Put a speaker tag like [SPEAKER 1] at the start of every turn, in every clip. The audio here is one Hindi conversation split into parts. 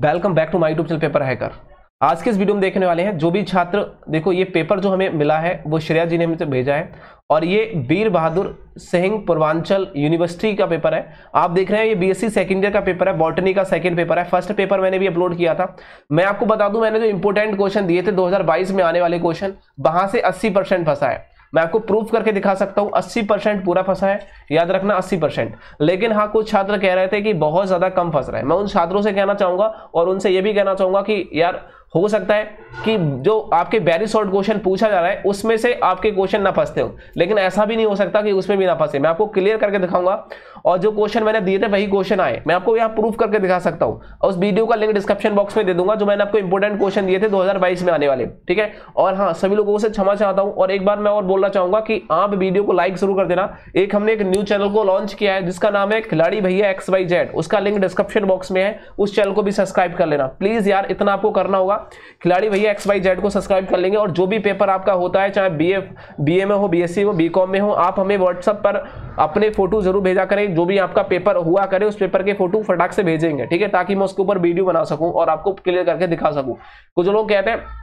[SPEAKER 1] Welcome back to my YouTube channel paper hacker आज के इस वीडियो में देखने वाले हैं, जो भी छात्र, देखो ये पेपर जो हमें मिला है, वो श्रेया जी ने हमें भेजा है, और ये वीर बहादुर सिंह पूर्वांचल यूनिवर्सिटी का पेपर है। आप देख रहे हैं, ये बीएससी सेकंड ईयर का पेपर है बॉटनी का सेकंड पेपर है। फ़र्स्ट पेपर मैंने भी अपलोड किया था। मैं आपको बता दूँ, मैंने जो इंपोर्टेंट क्वेश्चन दिए थे 2022 में आने वाले क्वेश्चन वहाँ से 80 परसेंट फंसा है। मैं आपको प्रूफ करके दिखा सकता हूँ 80 परसेंट पूरा फंसा है, याद रखना 80 परसेंट। लेकिन हाँ कुछ छात्र कह रहे थे कि बहुत ज़्यादा कम फंस रहे हैं। मैं उन छात्रों से कहना चाहूँगा और उनसे यह भी कहना चाहूँगा कि यार हो सकता है कि जो आपके वेरी शॉर्ट क्वेश्चन पूछा जा रहा है, उसमें से आपके क्वेश्चन ना फंसते हो। लेकिन ऐसा भी नहीं हो सकता कि उसमें भी ना फंसे। मैं आपको क्लियर करके दिखाऊँगा। और जो क्वेश्चन मैंने दिए थे, वही क्वेश्चन आए। मैं आपको यहाँ प्रूफ करके दिखा सकता हूँ। उस वीडियो का लिंक डिस्क्रिप्शन बॉक्स में दे दूँगा, जो मैंने आपको इंपॉर्टेंट क्वेश्चन दिए थे 2022 में आने वाले। ठीक है? और हाँ सभी लोगों से क्षमा चाहता हूँ। और एक बार मैं और बोलना चाहूँगा कि आप वीडियो को लाइक शुरू कर देना। एक हमने एक न्यू चैनल को लॉन्च किया है, जिसका नाम है Khiladi Bhaiya X Y Z उसका लिंक डिस्क्रिप्शन बॉक्स में है। उस चैनल को भी सब्सक्राइब कर लेना। प्लीज़ यार, इतना आपको करना होगा। Khiladi Bhaiya X Y Z को सब्सक्राइब कर लेंगे और जो भी पेपर आपका होता है, चाहे बी एफ़ बी ए में हो बी एस सी हो बी कॉम में हो, आप हमें व्हाट्सअप पर अपने फ़ोटो ज़रूर भेजा करें। जो भी आपका पेपर हुआ करे, उस पेपर के फ़ोटो फटाक से भेजेंगे, ठीक है? ताकि मैं उसके ऊपर वीडियो बना सकूँ और आपको क्लियर करके दिखा सकूँ। कुछ लोग कहते हैं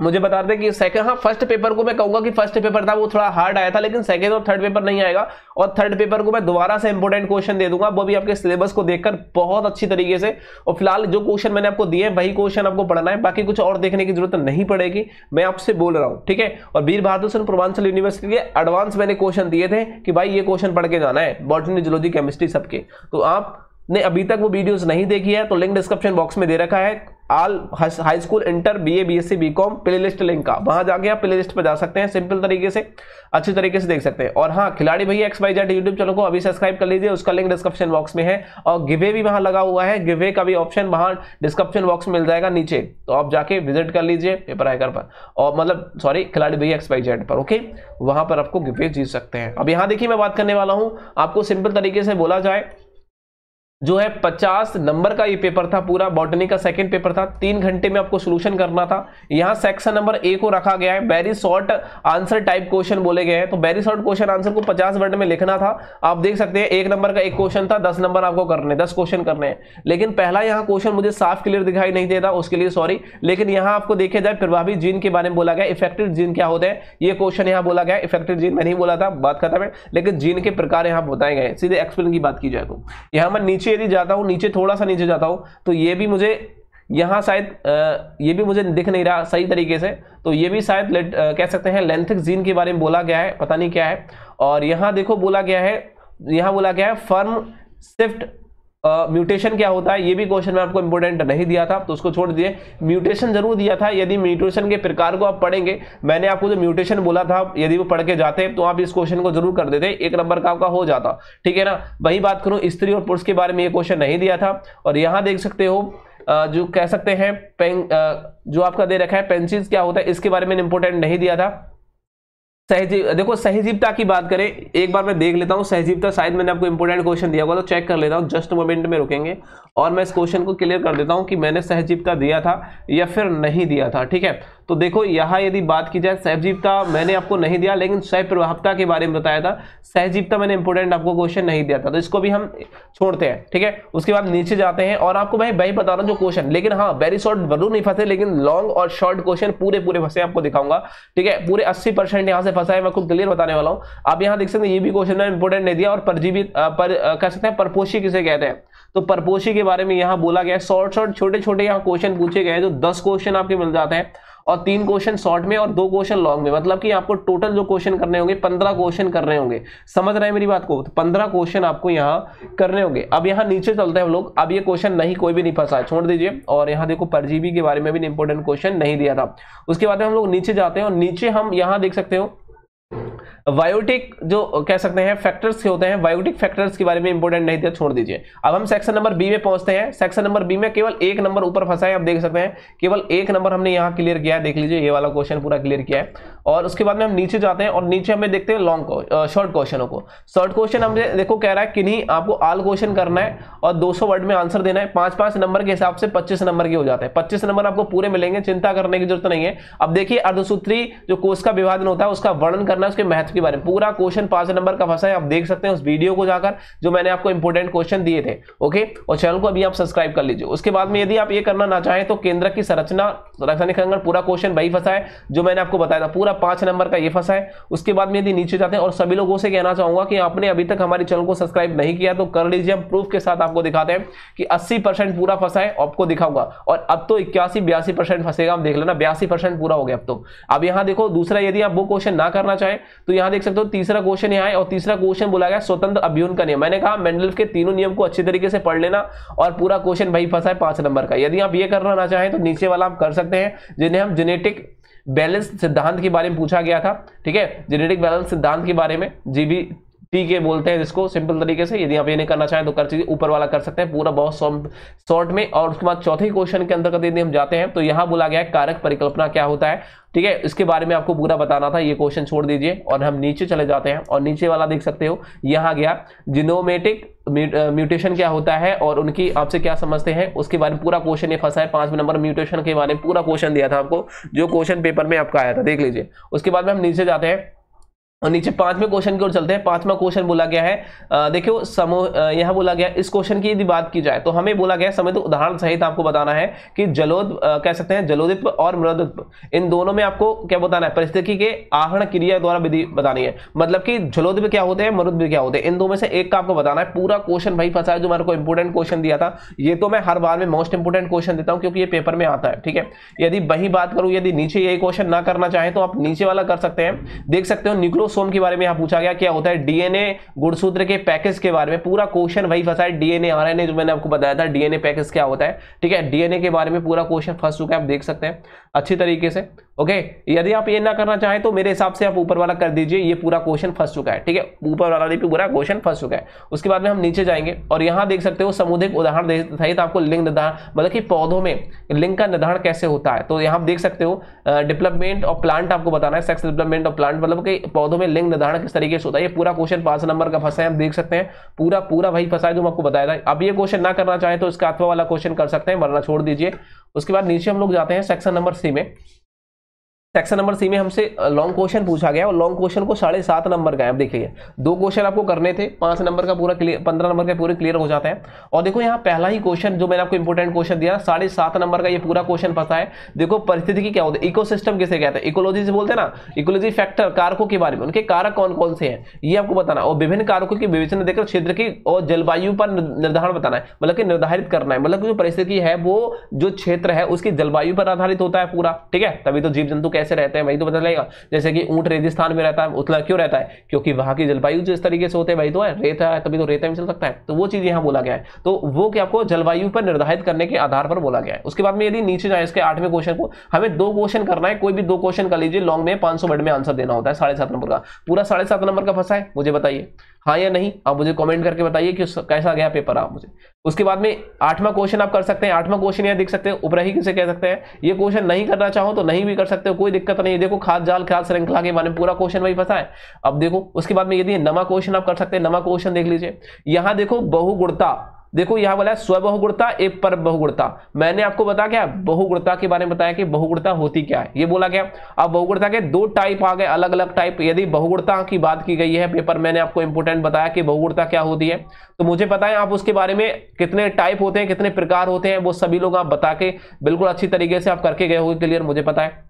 [SPEAKER 1] मुझे बता दें कि सेकंड हाँ फ़र्स्ट पेपर को मैं कहूँगा कि फ़र्स्ट पेपर था, वो थोड़ा हार्ड आया था, लेकिन सेकंड और थर्ड पेपर नहीं आएगा। और थर्ड पेपर को मैं दोबारा से इंपोर्टेंट क्वेश्चन दे दूँगा, वो भी आपके सिलेबस को देखकर बहुत अच्छी तरीके से। और फ़िलहाल जो क्वेश्चन मैंने आपको दिए वही क्वेश्चन आपको पढ़ना है, बाकी कुछ और देखने की ज़रूरत नहीं पड़ेगी, मैं आपसे बोल रहा हूँ, ठीक है? और वीर बहादुर सिंह पूर्वांचल यूनिवर्सिटी के एडवांस मैंने क्वेश्चन दिए थे कि भाई ये क्वेश्चन पढ़ के जाना है बॉटनी जुलॉजी केमिस्ट्री सबके। तो आप ने अभी तक वो वीडियोस नहीं देखी है तो लिंक डिस्क्रिप्शन बॉक्स में दे रखा है। All high school inter B A B S C B com playlist link का। वहाँ जाके आप प्ले लिस्ट पर जा सकते हैं सिंपल तरीके से, अच्छी तरीके से देख सकते हैं। और हाँ Khiladi Bhaiya X Y Z YouTube channel को अभी सब्सक्राइब कर लीजिए, उसका लिंक डिस्क्रिप्शन बॉक्स में है। और गिवे भी वहाँ लगा हुआ है गिवे का भी ऑप्शन वहाँ डिस्क्रिप्शन बॉक्स में मिल जाएगा नीचे। तो आप जाके विज़िट कर लीजिए पेपर आयकर पर। और मतलब sorry Khiladi Bhaiya X Y Z पर ओके वहाँ पर आपको गिवे जीत सकते हैं। अब यहाँ देखिए मैं बात करने वाला हूँ। आपको सिंपल तरीके से बोला जाए जो है 50 नंबर का ये पेपर था पूरा बॉटनी का सेकंड पेपर था, तीन घंटे में आपको सोल्यूशन करना था। यहाँ सेक्शन नंबर ए को रखा गया है very short answer type question बोले गए हैं। तो वेरी शॉर्ट क्वेश्चन आंसर को 50 वर्ड में लिखना था। आप देख सकते हैं, एक नंबर का एक क्वेश्चन था, दस नंबर आपको करने, दस क्वेश्चन करने हैं। लेकिन पहला यहाँ क्वेश्चन मुझे साफ़ क्लियर दिखाई नहीं देता, उसके लिए सॉरी लेकिन यहाँ आपको देखे जाए, प्रभावी जीन के बारे में बोला गया इफ़ेक्टिव जीन क्या होते हैं, ये क्वेश्चन यहाँ बोला गया इफ़ेक्टिव जीन मैं नहीं बोला था, बात खत्म है। लेकिन जीन के प्रकार यहाँ बताए गए सीधे एक्सप्लेन की बात की जाए तो। यहाँ मैं नीचे यदि जाता हूँ, नीचे थोड़ा सा नीचे जाता हूँ तो ये भी मुझे यहाँ शायद ये भी मुझे दिख नहीं रहा सही तरीके से। तो ये भी शायद कह सकते हैं लेंथिक जीन के बारे में बोला गया है, पता नहीं क्या है। और यहाँ देखो बोला गया है, यहाँ बोला गया है फर्म शिफ्ट म्यूटेशन uh, क्या होता है ये भी क्वेश्चन में आपको इंपोर्टेंट नहीं दिया था तो उसको छोड़ दिए म्यूटेशन ज़रूर दिया था यदि म्यूटेशन के प्रकार को आप पढ़ेंगे मैंने आपको जो म्यूटेशन बोला था यदि वो पढ़ के जाते तो आप इस क्वेश्चन को ज़रूर कर देते एक नंबर का आपका हो जाता। ठीक है ना? वही बात करूँ स्त्री और पुरुष के बारे में ये क्वेश्चन नहीं दिया था और यहाँ देख सकते हो जो कह सकते हैं जो आपका दे रखा है पेंसिल्स क्या होता है इसके बारे में इंपोर्टेंट नहीं दिया था। सहजीव, देखो सहजीवता की बात करें, एक बार मैं देख लेता हूँ, सहजीवता, शायद मैंने आपको इंपोर्टेंट क्वेश्चन दिया हुआ तो चेक कर लेता हूँ जस्ट मोमेंट में रुकेंगे। और मैं इस क्वेश्चन को क्लियर कर देता हूँ कि मैंने सहजीवता दिया था या फिर नहीं दिया था, ठीक है? तो देखो, यहाँ यदि बात की जाए, सहजीवता मैंने आपको नहीं दिया, लेकिन सह प्रभावता के बारे में बताया था। सहजीवता मैंने इंपोर्टेंट आपको क्वेश्चन नहीं दिया था तो इसको भी हम छोड़ते हैं, ठीक है? उसके बाद नीचे जाते हैं और आपको भाई भाई बता रहा हूँ जो क्वेश्चन लेकिन हाँ वेरी शॉर्ट ज़रूर नहीं फंसे, लेकिन लॉन्ग और शॉर्ट क्वेश्चन पूरे पूरे फंसे आपको दिखाऊँगा, ठीक है? पूरे अस्सी परसेंट से फंसा है, मैं खुद क्लियर बताने वाला हूँ। आप यहाँ देख सकते हैं, ये भी क्वेश्चन मैंने इंपोर्टेंट नहीं दिया और परजीवी पर कह सकते हैं परपोशी किसे कहते हैं? तो परपोशी के बारे में यहाँ बोला गया शॉर्ट शॉर्ट छोटे छोटे यहाँ क्वेश्चन पूछे गए जो दस क्वेश्चन आपके मिल जाते हैं और तीन क्वेश्चन शॉर्ट में और दो क्वेश्चन लॉन्ग में। मतलब कि आपको टोटल जो क्वेश्चन करने होंगे, पंद्रह क्वेश्चन करने होंगे। समझ रहे हैं मेरी बात को? तो पंद्रह क्वेश्चन आपको यहाँ करने होंगे। अब यहाँ नीचे चलते हैं हम लोग। अब ये क्वेश्चन नहीं, कोई भी नहीं फंसा छोड़ दीजिए। और यहाँ देखो, परजीवी के बारे में भी इंपॉर्टेंट क्वेश्चन नहीं दिया था। उसके बाद हम लोग नीचे जाते हैं और नीचे हम यहाँ देख सकते हो बायोटिक जो कह सकते हैं फैक्टर्स के होते हैं बायोटिक फैक्टर्स के बारे में इंपॉर्टेंट नहीं दिया, छोड़ दीजिए। अब हम सेक्शन नंबर बी में पहुँचते हैं। सेक्शन नंबर बी में केवल एक नंबर ऊपर फंसा है, आप देख सकते हैं। केवल एक नंबर हमने यहाँ क्लियर किया है, देख लीजिए, ये वाला क्वेश्चन पूरा क्लियर किया है। और उसके बाद में हम नीचे जाते हैं और नीचे हमें देखते हैं लॉन्ग शॉर्ट क्वेश्चनों को। शॉर्ट क्वेश्चन हमने, देखो, कह रहा है कि नहीं, आपको आल क्वेश्चन करना है और दो सौ वर्ड में आंसर देना है। पाँच पाँच नंबर के हिसाब से पच्चीस नंबर के हो जाते हैं। पच्चीस नंबर आपको पूरे मिलेंगे, चिंता करने की ज़रूरत नहीं है। अब देखिए अर्धसूत्री जो कोष का विभाजन होता है, उसका वर्णन करना है, उसके महत्व के बारे में। पूरा क्वेश्चन पाँच नंबर का फंसा है, आप देख सकते हैं उस वीडियो को जाकर जो मैंने आपको इंपोर्टेंट क्वेश्चन दिए थे ओके और चैनल को अभी आप सब्सक्राइब कर लीजिए। उसके बाद में यदि आप ये करना ना चाहें तो केंद्र की संरचना रासायनिक संगठन पूरा क्वेश्चन वही फंसा है, जो मैंने आपको बताया था। पूरा पाँच नंबर का ये फंसा है। उसके बाद में यदि नीचे जाते हैं, और सभी लोगों से कहना चाहूँगा कि आपने अभी तक हमारे चैनल को सब्सक्राइब नहीं किया तो कर लीजिए, हम प्रूफ के साथ आपको दिखाते हैं कि अस्सी पूरा फंसा है, आपको दिखाऊँगा। और अब तो इक्यासी, बयासी फंसेगा, आप देख लेना, बयासी पूरा हो गया अब तो। अब यहाँ देखो, दूसरा यदि आप वो क्वेश्चन ना करना चाहें तो यहाँ देख सकते हो तीसरा क्वेश्चन यहाँ है और तीसरा क्वेश्चन बोला गया स्वतंत्र अभियुन का नियम। मैंने कहा मेंडल के तीनों नियम को अच्छी तरीके से पढ़ लेना और पूरा क्वेश्चन भाई फंसा है पाँच नंबर का। यदि आप ये करना चाहें तो नीचे वाला आप कर सकते हैं, जिन्हें हम जेनेटिक बैलेंस सिद्धांत के बारे में पूछा गया था, ठीक है? जेनेटिक बैलेंस सिद्धांत के बारे में जीबी टी के बोलते हैं जिसको सिंपल तरीके से, यदि आप ये नहीं करना चाहें तो कर चीज़ें, ऊपर वाला कर सकते हैं, पूरा बहुत शॉर्ट में, और उसके बाद चौथे क्वेश्चन के अंतर्गत यदि हम जाते हैं तो यहाँ बोला गया है कारक परिकल्पना क्या होता है, ठीक है? इसके बारे में आपको पूरा बताना था, ये क्वेश्चन छोड़ दीजिए, और हम नीचे चले जाते हैं, और नीचे वाला देख सकते हो, यहाँ गया जिनोमेटिक म्यूटेशन क्या होता है, और उनकी आपसे क्या समझते हैं, उसके बारे में पूरा क्वेश्चन ये फंसा है, पाँच नंबर म्यूटेशन के बारे में पूरा क्वेश्चन दिया था आपको, जो क्वेश्चन पेपर में आपका आया था, देख लीजिए। उसके बाद में हम नीचे जाते हैं और नीचे पाँचवें क्वेश्चन की ओर चलते हैं। पांचवा क्वेश्चन बोला गया है। देखियो समूह यहाँ बोला गया, इस क्वेश्चन की यदि बात की जाए तो हमें बोला गया समय तो उदाहरण सहित आपको बताना है कि जलोद कह सकते हैं जलोदित्व और मृदत्व इन दोनों में आपको क्या बताना है? परिस्थिति के आहरण क्रिया द्वारा विधि बतानी है। मतलब कि जलोदित्व क्या होते हैं मरुद्व क्या होते हैं? इन दो में से एक का आपको बताना है। पूरा क्वेश्चन भाई फंसा है जो मेरे को इंपोर्टेंट क्वेश्चन दिया था। ये तो मैं हर बार में मोस्ट इंपोर्टेंट क्वेश्चन देता हूँ, क्योंकि ये पेपर में आता है, ठीक है? यदि वही बात करूँ, यदि नीचे ये क्वेश्चन ना करना चाहें तो आप नीचे वाला कर सकते हैं। देख सकते हो न्यूक्लोसोम के बारे में यहाँ पूछा गया, क्या होता है डीएनए गुणसूत्र के पैकेज के बारे में? पूरा क्वेश्चन वही फंसा है, डीएनए, आरएनए जो मैंने आपको बताया था, डीएनए पैकेज क्या होता है, ठीक है? डीएनए के बारे में पूरा क्वेश्चन फंस चुका है, आप देख सकते हैं, अच्छी तरीके से। ओके यदि आप ये ना करना चाहें तो मेरे हिसाब से आप ऊपर वाला कर दीजिए। ये पूरा क्वेश्चन फंस चुका है, ठीक है? ऊपर वाला देखिए पूरा क्वेश्चन फंस चुका है। उसके बाद में हम नीचे जाएँगे और यहाँ देख सकते हो समुदिक उदाहरण सहित आपको लिंग निर्धारण मतलब कि पौधों में लिंग का निर्धारण कैसे होता है? तो यहाँ देख सकते हो डेवलपमेंट ऑफ़ प्लांट आपको बताना है सेक्स डेवलपमेंट और प्लांट मतलब कि पौधों में लिंग निर्धारण किस तरीके से होता है? ये पूरा क्वेश्चन पाँच नंबर का फंसा है, आप देख सकते हैं। पूरा पूरा वही फंसा है जो आपको बताया था। अब ये क्वेश्चन ना करना चाहें तो इसका अथवा वाला क्वेश्चन कर सकते हैं, वरना छोड़ दीजिए। उसके बाद नीचे हम लोग जाते हैं सेक्शन नंबर सी में। सेक्शन नंबर सी में हमसे लॉन्ग क्वेश्चन पूछा गया और लॉन्ग क्वेश्चन को साढ़े सात नंबर का है। अब देखिए, दो क्वेश्चन आपको करने थे, पाँच नंबर का पूरा क्लियर पंद्रह नंबर का पूरे क्लियर हो जाता है। और देखो यहाँ पहला ही क्वेश्चन जो मैंने आपको इंपोर्टेंट क्वेश्चन दिया, साढ़े सात नंबर का ये पूरा क्वेश्चन पता है। देखो परिस्थिति की क्या होती है इको सिस्टम किसे कहते हैं? इकोलॉजी से बोलते हैं ना इकोलॉजी फैक्टर कारकों के बारे में, उनके कारक कौन कौन से हैं, ये आपको बताना और विभिन्न कारकों की विवेचना देकर क्षेत्र की और जलवायु पर निर्धारण बताना है मतलब कि निर्धारित करना है। मतलब जो परिस्थिति है, वो जो क्षेत्र है, उसकी जलवायु पर आधारित होता है पूरा, ठीक है? तभी तो जीव जंतु कैसे रहते हैं, वही तो पता चलेगा। जैसे कि ऊँट रेगिस्तान में रहता है उतना क्यों रहता है? क्योंकि वहाँ की जलवायु जो इस तरीके से होते हैं भाई तो है। रेता है तभी तो रेता में चल सकता है। तो वो चीज़ यहाँ बोला गया है। तो वो क्या आपको जलवायु पर निर्धारित करने के आधार पर बोला गया है। उसके बाद में यदि नीचे जाए, इसके आठवें क्वेश्चन को, हमें दो क्वेश्चन करना है, कोई भी दो क्वेश्चन कर लीजिए लॉन्ग में पाँच वर्ड में आंसर देना होता है, साढ़े नंबर का। पूरा साढ़े नंबर का फंसा है, मुझे बताइए। हाँ या नहीं, आप मुझे कमेंट करके बताइए कि कैसा गया पेपर आप मुझे। उसके बाद में आठवां क्वेश्चन आप कर सकते हैं, आठवां क्वेश्चन यहाँ देख सकते हैं उपरही किसे कह सकते हैं, ये क्वेश्चन नहीं करना चाहो तो नहीं भी कर सकते हो, कोई दिक्कत नहीं है। देखो, खाद जाल, खाद श्रृंखला के बारे में पूरा क्वेश्चन वही फंसा है। अब देखो, उसके बाद में यदि नवा क्वेश्चन आप कर सकते हैं नमा क्वेश्चन देख लीजिए। यहाँ देखो बहुगुणता देखो, यहाँ बोला स्वबहुगुणता एक पर बहुगुणता मैंने आपको बताया क्या, बहुगुणता के बारे में बताया कि बहुगुणता होती क्या है। ये बोला गया अब बहुगुणता के दो टाइप आ गए अलग अलग टाइप यदि बहुगुणता की बात की गई है पेपर मैंने आपको इंपोर्टेंट बताया कि बहुगुणता क्या होती है। तो मुझे पता है आप उसके बारे में कितने टाइप होते हैं, कितने प्रकार होते हैं, वो सभी लोग आप बता के बिल्कुल अच्छी तरीके से आप करके गए होगे क्लियर मुझे पता है।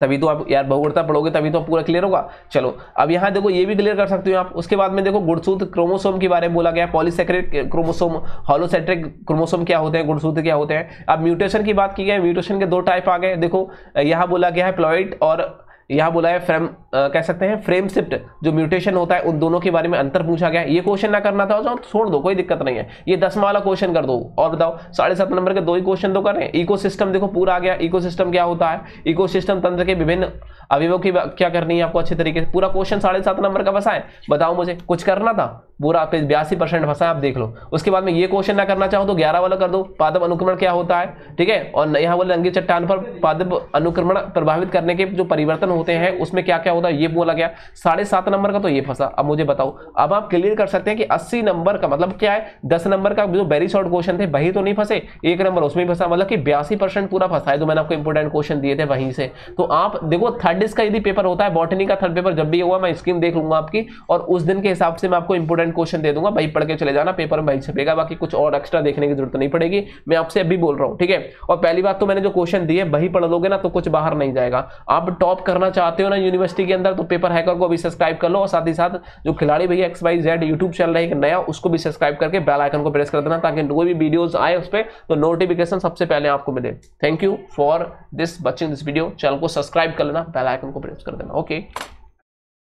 [SPEAKER 1] तभी तो आप यार बहुगुणता पढ़ोगे तभी तो पूरा क्लियर होगा। चलो, अब यहाँ देखो, ये भी क्लियर कर सकते हो आप। उसके बाद में देखो, गुणसूत्र क्रोमोसोम के बारे में बोला गया पॉलीसेक्रेट क्रोमोसोम हॉलोसेट्रिक क्रोमोसोम क्या होते हैं, गुणसूत्र क्या होते हैं? अब म्यूटेशन की बात की गई म्यूटेशन के दो टाइप आ गए। देखो, यहाँ बोला गया है प्लॉइड और यहाँ बोला है फ्रेम कह सकते हैं फ्रेम शिफ्ट जो म्यूटेशन होता है, उन दोनों के बारे में अंतर पूछा गया ये क्वेश्चन ना करना था तो छोड़ दो, कोई दिक्कत नहीं है। ये दसवा वाला क्वेश्चन कर दो, और बताओ, साढ़े सात नंबर के दो ही क्वेश्चन तो कर रहे हैं। देखो, पूरा आ गया। इको क्या होता है? इको तंत्र के विभिन्न अवयवों की क्या करनी है आपको अच्छे तरीके से? पूरा क्वेश्चन साढ़े सात नंबर का बस आए बताओ मुझे, कुछ करना था? पूरा पेज बयासी परसेंट फंसा है आप देख लो। उसके बाद में ये क्वेश्चन ना करना चाहो तो ग्यारह वाला कर दो। पादप अनुक्रमण क्या होता है? ठीक है? और यहाँ बोले रंगी चट्टान पर पादप अनुक्रमण प्रभावित करने के जो परिवर्तन होते हैं, उसमें क्या क्या होता है? ये बोला गया। साढ़े सात नंबर का तो ये फंसा। अब मुझे बताओ, अब आप क्लियर कर सकते हैं कि अस्सी नंबर का मतलब क्या है? दस नंबर का जो वेरी शॉर्ट क्वेश्चन थे, वही तो नहीं फंसे। एक नंबर उसमें फंसा। मतलब कि बयासी पूरा फंसा है तो मैंने आपको इंपोर्टेंट क्वेश्चन दिए थे वहीं से। तो आप देखो थर्ड इसका यदि पेपर होता है बॉटनी का थर्ड पेपर जब भी हुआ मैं स्कीम देख लूँगा आपकी। और उस दिन के हिसाब से मैं आपको इंपोर्टेंट क्वेश्चन दे दूँगा, भाई पढ़ के चले जाना पेपर में भाई छपेगा, बाकी कुछ और एक्स्ट्रा देखने की ज़रूरत नहीं पड़ेगी। मैं आपसे अभी बोल रहा हूँ, ठीक है? और पहली बात तो मैंने जो क्वेश्चन दिए, वही पढ़ लोगे ना तो कुछ बाहर नहीं जाएगा। आप टॉप करना चाहते हो ना यूनिवर्सिटी के अंदर तो पेपर हैकर को भी सब्सक्राइब कर लो और साथ ही साथ जो Khiladi Bhaiya X Y Z YouTube channel है नया, उसको भी सब्सक्राइब करके बेल आइकन को प्रेस कर देना ताकि कोई भी वीडियोस आए उस पर तो नोटिफिकेशन सबसे पहले आपको मिले। Thank you for this watching this video channel को सब्सक्राइब कर लेना बेल आइकन को प्रेस कर देना ओके